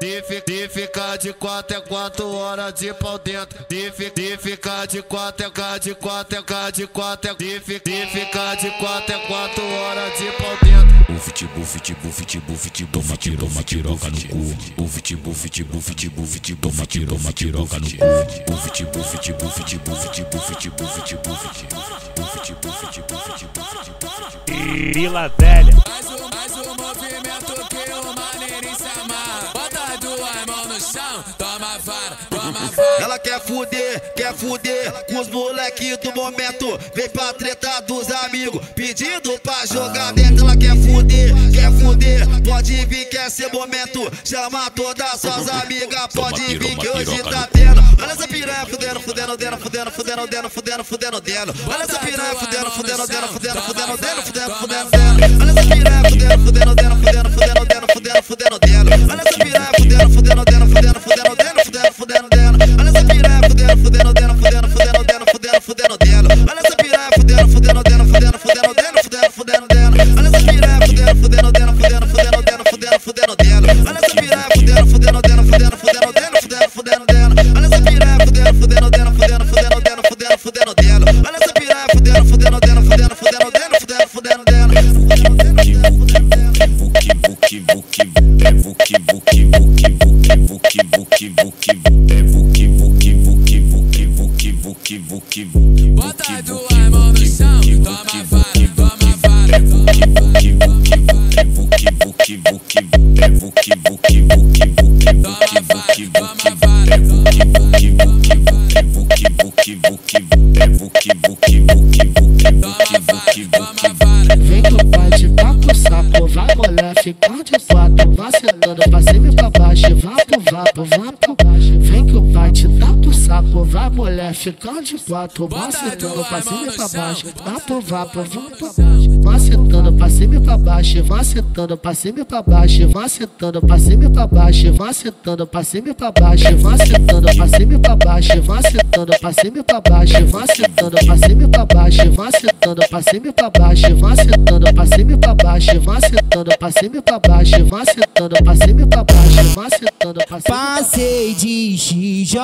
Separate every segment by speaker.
Speaker 1: De, fi- de ficar de quatro é quatro horas de pau dentro. De, fi- de ficar de quatro é cá de quatro é cá de quatro é de, fi- de ficar de quatro é quatro horas de pau dentro.
Speaker 2: Bufit, bufit, bufit, bufit, toma tiro, toma tiroca no cu. Bufit, bufit, bufit, bufit, toma tiro, toma tiroca no cu. Bufit, bufit, bufit, bufit, bufit, bufit, bufit, bufit, bufit, bufit, bufit, bufit.
Speaker 3: Vila Velha.
Speaker 4: Mais um, mais um movimento que o maneirinho se amarra.
Speaker 5: Ela quer fuder, quer fuder com os moleque do momento. Vem pra treta dos amigos, pedindo pra jogar dentro. Ela quer fuder, quer fuder, pode vir que é seu momento. Chama todas suas amigas, pode vir que hoje tá tendo. Olha essa piranha fudendo, fudendo, dendo, fudendo, fudendo, dendo, fudendo, fudendo, dendo. Olha essa piranha fudendo, fudendo, dendo, fudendo, fudendo, dendo, fudendo, fudendo, dendo. Olha essa piranha fudendo, fudendo, dendo,
Speaker 4: Bota
Speaker 6: do cante, quatro, vacilando pra cima e pra baixo, vapo. Vacilando pra cima e pra baixo, vacilando pra cima e pra baixo, vacilando pra cima e pra baixo, vacilando pra cima e pra baixo, vacilando pra cima e pra baixo, vacilando pra cima e pra baixo, vacilando pra cima e pra baixo, vacilando pra cima e pra baixo, vacilando pra cima e pra baixo, vacilando pra cima e pra baixo, vacilando pra cima e pra baixo, vacilando pra cima.
Speaker 7: Passei de XJ,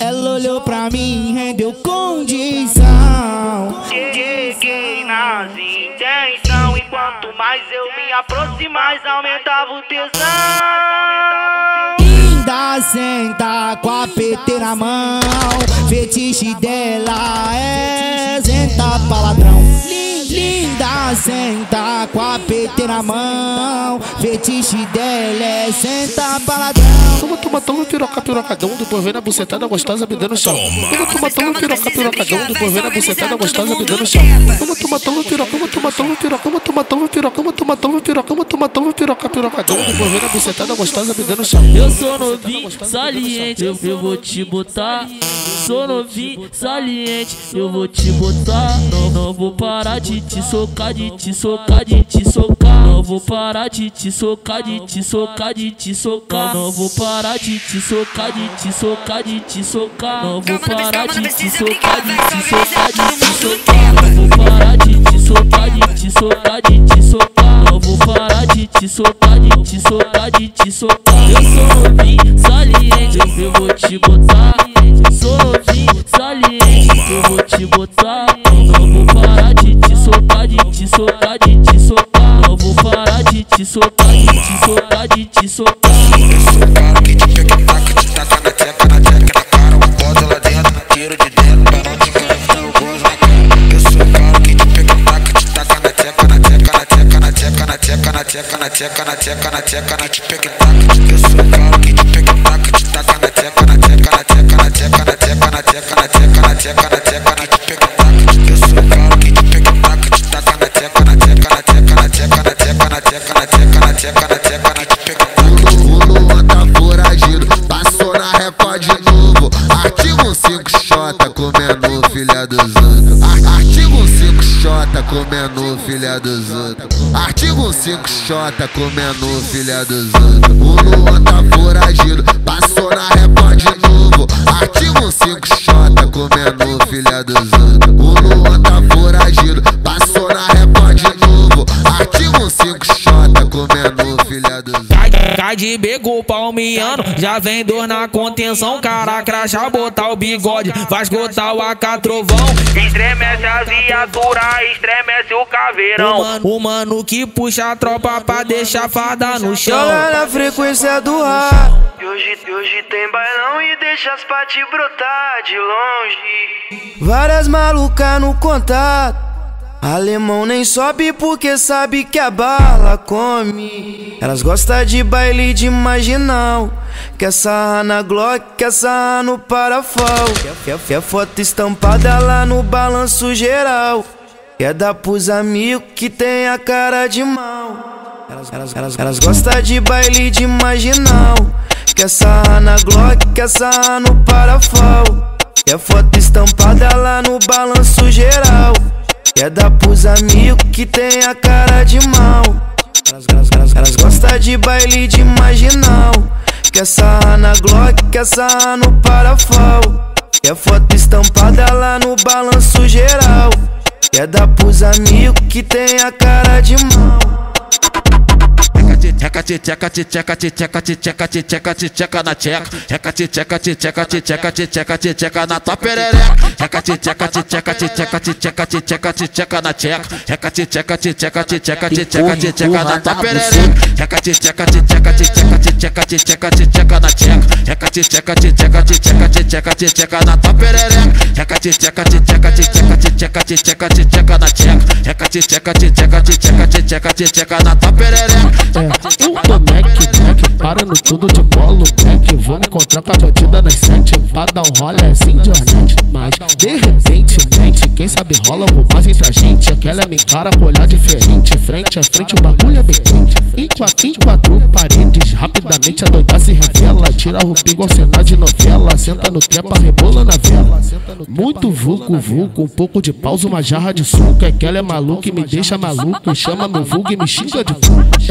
Speaker 7: ela olhou pra mim, rendeu condição.
Speaker 8: Cheguei nas intenção E quanto mais eu me aproximo Mais aumentava o tesão
Speaker 7: Linda senta com a PT na mão, fetiche dela é senta paladrão. Linda senta com a PT na mão, fetiche dela é senta paladrão.
Speaker 6: Toma, toma, toma, piroca, pirocadão, depois vem na bucetada gostosa me dando chão. Toma, toma, toma, piroca, pirocadão, depois vem na bucetada gostosa me dando chão. Toma, toma, toma, piroca, toma, toma, toma, piroca, toma, toma, toma, piroca, toma, toma, toma, piroca, toma, toma, toma, piroca, pirocadão, depois vem na bucetada gostosa me dando chão.
Speaker 9: Eu sou novinho, saliente, eu, eu vou te botar. Sou novinho, saliente, eu vou te botar. Não, vou parar de te socar, de te socar, de te socar. Não vou parar de te socar, de te socar, de te socar. Não vou parar de te socar, de te socar, de te socar. Não vou parar de te socar, de te socar, de te socar. Não vou parar de te socar, de te socar, de te socar. Não vou parar de te socar, de te socar, de te socar. Eu sou novinho, saliente, eu vou te botar.
Speaker 5: тебя 5J comendo filha dos outros. Artigo 5J comendo filha dos outros. O Luan tá foragido, passou na repa de novo. Artigo 5J comendo filha dos outros. O Luan tá foragido, passou na repa de novo. Artigo 5J comendo filha dos outros.
Speaker 10: Cai de beco palmiano, já vem dor na contenção. Cara, crachá, botar o bigode, vai esgotar o AK trovão.
Speaker 8: Estremece a viatura, estremece o
Speaker 10: O
Speaker 8: caveirão.
Speaker 10: mano, o mano que puxa a tropa pra deixar farda no chão.
Speaker 11: Joga na frequência do ar.
Speaker 8: E hoje, hoje tem bailão e deixa as patis brotar de longe.
Speaker 11: Várias malucas no contato. Alemão nem sobe porque sabe que a bala come. Elas gostam de baile de marginal. Quer sarrar na Glock, quer sarrar no parafal. Quer, quer foto estampada lá no balanço geral. Quer dar pros amigos que tem a cara de mal. Elas, elas, elas, elas gostam de baile de marginal. Quer sarrar na Glock, quer sarrar no parafal. Quer foto estampada lá no balanço geral. Quer dar pros amigos que tem a cara de mal. Elas, elas, elas, elas gostam de baile de marginal. Quer sarrar na Glock, quer sarrar no parafal. Quer foto estampada lá no balanço geral. Quer dar pros amigos que tem a cara de mal.
Speaker 12: Tcheca, tcheca, tcheca, tcheca, tcheca, tcheca, tcheca na tcheca. Tcheca, tcheca, tcheca, tcheca, tcheca, tcheca na tua perereca. Tcheca, tcheca, tcheca, tcheca, tcheca, tcheca, tcheca na tcheca. Tcheca, tcheca, tcheca, tcheca, tcheca, tcheca na tua perereca. Tcheca, tcheca, tcheca, tcheca, tcheca, tcheca, tcheca na tcheca. Tcheca, tcheca, tcheca, tcheca, tcheca, tcheca na tua perereca. Tcheca, tcheca, tcheca, tcheca, tcheca, tcheca, tcheca na tcheca. Tcheca, tcheca, tcheca, tcheca, tcheca na tua perereca.
Speaker 13: Tô Mac, Mac, parando tudo de bolo, Mac. Vou me encontrar com a batida nas sete, pra dar um rolê assim de ornete. Mas, de repente, quem sabe rola romance entre a gente. Aquela me encara com olhar diferente, frente a frente, o bagulho é bem quente. Em quatro, em quatro paredes, rapidamente a doida se revela. Tira o roupa igual cena de novela, senta no trepa, rebola na vela. Muito vulco, vulco, um pouco de pausa, uma jarra de suco. Aquela é maluca e me deixa maluco, chama meu vulgo e me xinga de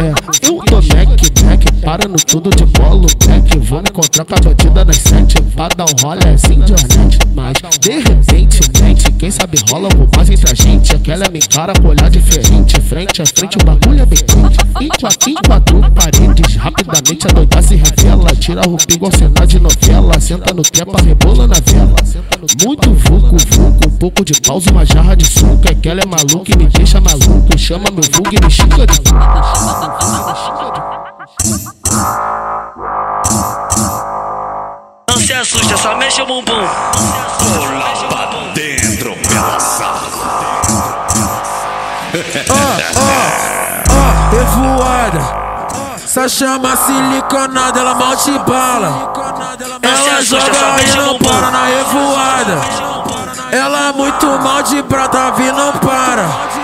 Speaker 13: É, eu tô Mac, Mac, parando tudo de bolo, Mac. Vou encontrar com a batida nas sete, pra dar um rolê assim de ornete. Mas, de repente, mente, quem sabe rola um romance entre a gente. Aquela me encara com olhar diferente, frente a frente, o bagulho é bem quente. Em quatro, em quatro paredes, rapidamente a doida se revela. Tira a roupa igual cena de novela, senta no trepa, rebola na vela. Muito vulco, vulco, um pouco de pausa, uma jarra de suco. Aquela é maluca e me deixa maluco, chama meu vulgo e me xinga de
Speaker 8: Não se assusta, só mexe o bumbum.
Speaker 14: Pula pra dentro, pelaçado.
Speaker 11: revoada. Essa chama siliconada, ela mal te bala. Ela joga e não para na revoada. Ela é muito mal de prata, vi não para.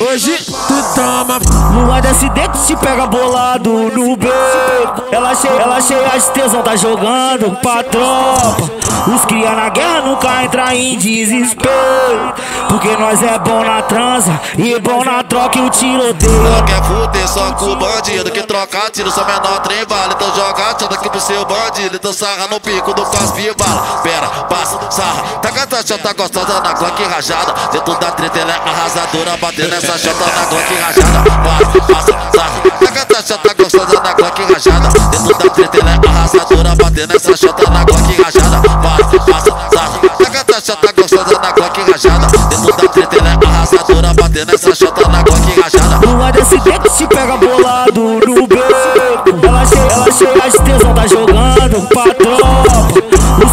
Speaker 11: Hoje tu toma.
Speaker 15: Lua desse dente te pega bolado no beco. Ela cheia, ela cheia de tesão, tá jogando pra tropa. Os cria na guerra nunca entra em desespero. Porque nós é bom na transa e bom na troca e o tiroteio.
Speaker 5: Ela quer fuder só com o bandido que troca tiro, só menor trem bala. Então joga tudo aqui pro seu bandido. Então sarra no pico do cospe bala. Pera, passa, sarra. Tá catachão, tá gostosa na Glock rajada. Dentro da treta ela é arrasadora. Batendo essa chota na Glock rajada. Passa, passa, sarra. Tá catachão, tá gostosa na Glock rajada. Dentro da treta ela é arrasadora. Batendo essa chota na Glock rajada. Passa, passa, sarra. Tá catachão, tá gostosa na Glock rajada. Dentro da treta ela é arrasadora. Batendo essa chota na Glock rajada.
Speaker 15: Lua desse dente te pega bolado no beco. Ela cheia, ela cheia de tesão, tá jogando pra tropa.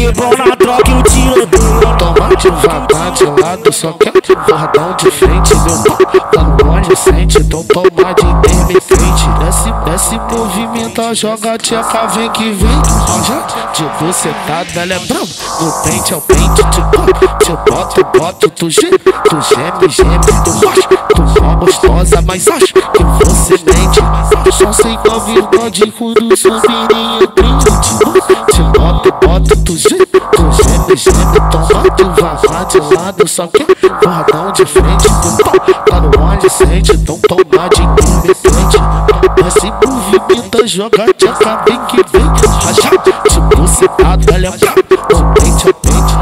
Speaker 15: E na troca e o tiroteio.
Speaker 13: Toma devagar de lado, só quer de bordão de frente. Meu pau tá no onde sente, então toma de intermitente. Desce, desce, movimenta, joga tcheca, vem que vem. Já de bucetada, ela é. No pente ao pente, te boto, te boto, boto, tu geme, tu geme, geme, tu gosta. Tu mó gostosa, mas acho que você mente. Só sei que a verdade quando subiria prende. Te boto, boto, tu geme, tu geme, geme, toma devagar de lado, só que bordão de frente. Tu pau, tá no onde sente, então toma de intermitente. Desce, movimenta, joga tcheca, vem que vem. Raja, te bucetada, ela é brava. No pente ao pente,